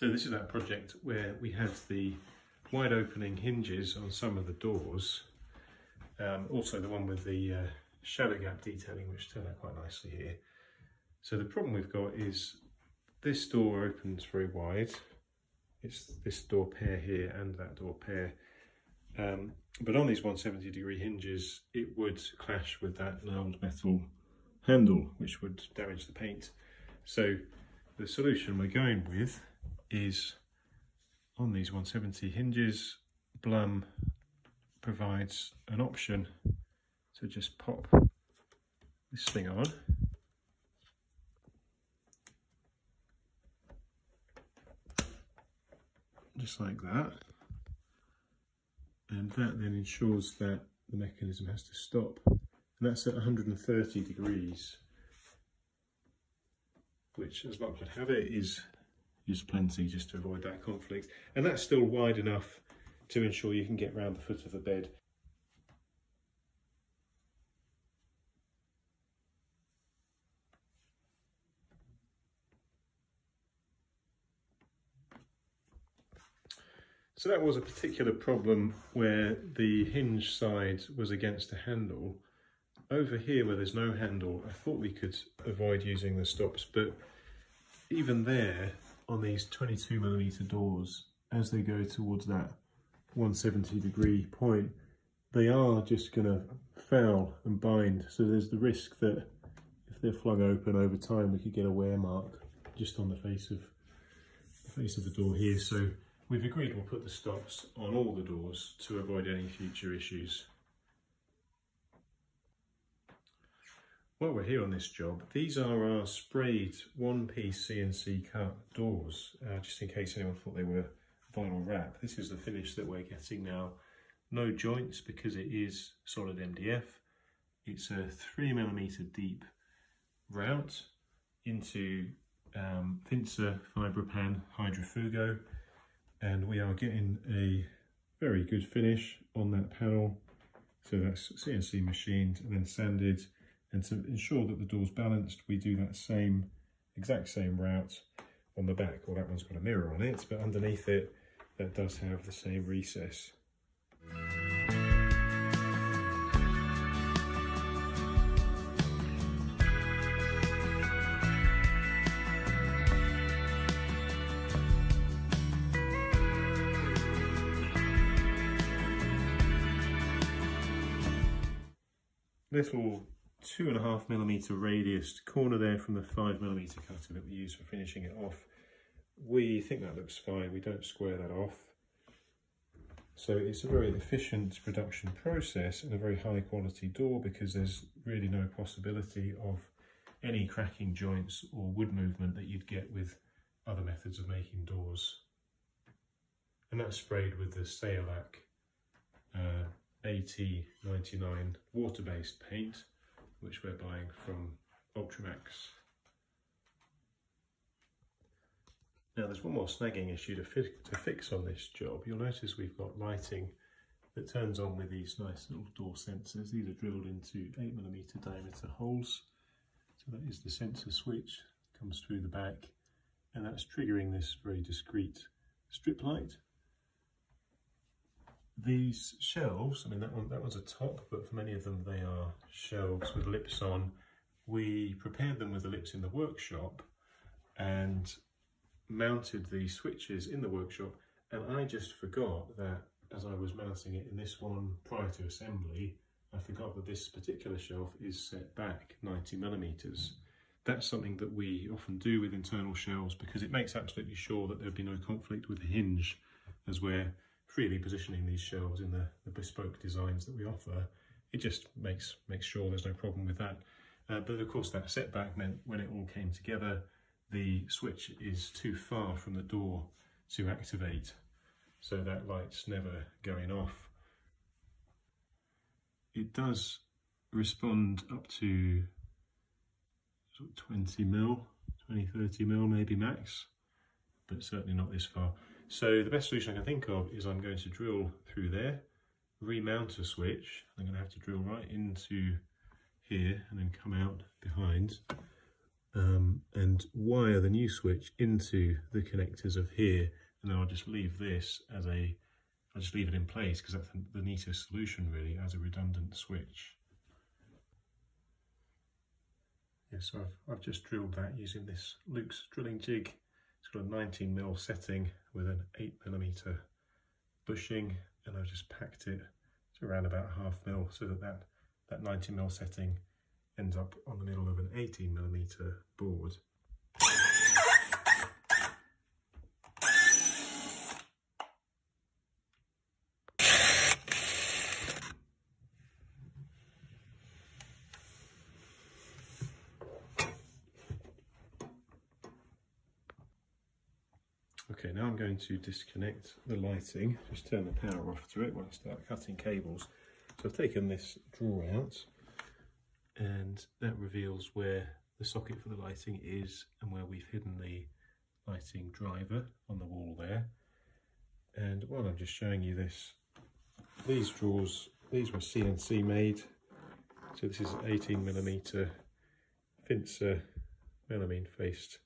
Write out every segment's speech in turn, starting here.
So this is that project where we had the wide opening hinges on some of the doors. Um, also the one with the uh, shadow gap detailing, which turned out quite nicely here. So the problem we've got is this door opens very wide. It's this door pair here and that door pair. Um, but on these 170 degree hinges, it would clash with that old metal handle, which would damage the paint. So the solution we're going with is on these 170 hinges, Blum provides an option to just pop this thing on. Just like that. And that then ensures that the mechanism has to stop. And that's at 130 degrees, which as luck would have it is is plenty just to avoid that conflict. And that's still wide enough to ensure you can get round the foot of the bed. So that was a particular problem where the hinge side was against a handle. Over here where there's no handle, I thought we could avoid using the stops, but even there, on these 22 millimeter doors. As they go towards that 170 degree point they are just going to foul and bind. So there's the risk that if they're flung open over time we could get a wear mark just on the face of the face of the door here. So we've agreed we'll put the stops on all the doors to avoid any future issues While we're here on this job, these are our sprayed one-piece CNC cut doors, uh, just in case anyone thought they were vinyl wrap. This is the finish that we're getting now. No joints because it is solid MDF. It's a three millimeter deep route into um, Fibropan Hydrofugo and we are getting a very good finish on that panel. So that's CNC machined and then sanded and to ensure that the door's balanced, we do that same, exact same route on the back. Well, that one's got a mirror on it, but underneath it, that does have the same recess. little two and a half millimeter radius corner there from the five millimeter cutter that we use for finishing it off. We think that looks fine, we don't square that off. So it's a very efficient production process and a very high quality door because there's really no possibility of any cracking joints or wood movement that you'd get with other methods of making doors. And that's sprayed with the Sayerlack uh, AT99 water-based paint which we're buying from Ultramax. Now there's one more snagging issue to, fi to fix on this job. You'll notice we've got lighting that turns on with these nice little door sensors. These are drilled into 8mm diameter holes. So that is the sensor switch, comes through the back, and that's triggering this very discreet strip light these shelves, I mean that one that one's a top, but for many of them they are shelves with lips on. We prepared them with the lips in the workshop and mounted the switches in the workshop and I just forgot that as I was mounting it in this one prior to assembly, I forgot that this particular shelf is set back 90 millimeters. That's something that we often do with internal shelves because it makes absolutely sure that there'd be no conflict with the hinge as we're freely positioning these shelves in the, the bespoke designs that we offer, it just makes, makes sure there's no problem with that. Uh, but of course that setback meant when it all came together, the switch is too far from the door to activate. So that light's never going off. It does respond up to sort of 20 mil, 20, 30 mil maybe max, but certainly not this far. So the best solution I can think of is I'm going to drill through there, remount a switch. I'm going to have to drill right into here and then come out behind, um, and wire the new switch into the connectors of here and then I'll just leave this as a I'll just leave it in place because that's the neatest solution really as a redundant switch. Yeah, so I've, I've just drilled that using this Luke's drilling jig. It's got a 19mm setting with an 8mm bushing and I've just packed it to around about half mil so that that, that 90mm setting ends up on the middle of an 18mm board. Okay, now I'm going to disconnect the lighting, just turn the power off to it when I start cutting cables. So I've taken this drawer out and that reveals where the socket for the lighting is and where we've hidden the lighting driver on the wall there. And while I'm just showing you this, these drawers, these were CNC made. So this is 18 millimeter Finsa melamine faced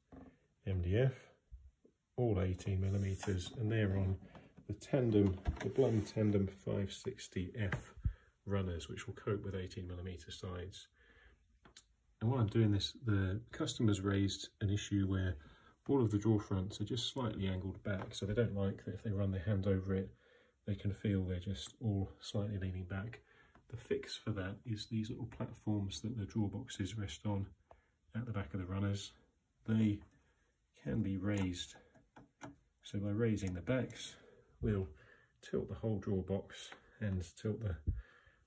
MDF all 18 millimeters and they're on the tandem the Blum tandem 560f runners which will cope with 18 millimeter sides. And while I'm doing this the customers raised an issue where all of the drawer fronts are just slightly angled back so they don't like that if they run their hand over it they can feel they're just all slightly leaning back. The fix for that is these little platforms that the drawer boxes rest on at the back of the runners. They can be raised so by raising the backs, we'll tilt the whole drawer box and tilt the,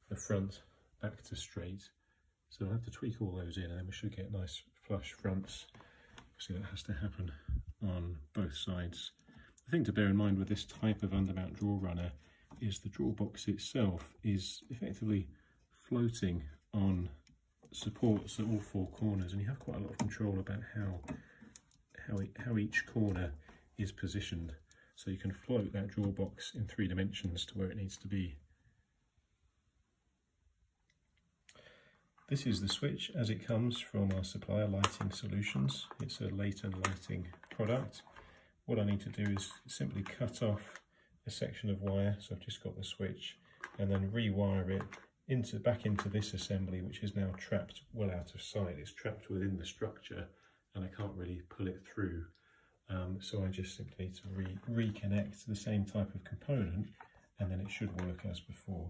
the front back to straight. So I'll have to tweak all those in and then we should get nice flush fronts. So that has to happen on both sides. The thing to bear in mind with this type of undermount drawer runner is the drawer box itself is effectively floating on supports at all four corners and you have quite a lot of control about how how, how each corner is positioned. So you can float that drawer box in three dimensions to where it needs to be. This is the switch as it comes from our supplier Lighting Solutions. It's a Layton lighting product. What I need to do is simply cut off a section of wire, so I've just got the switch, and then rewire it into back into this assembly, which is now trapped well out of sight. It's trapped within the structure, and I can't really pull it through. Um, so I just simply need to re reconnect the same type of component and then it should work as before.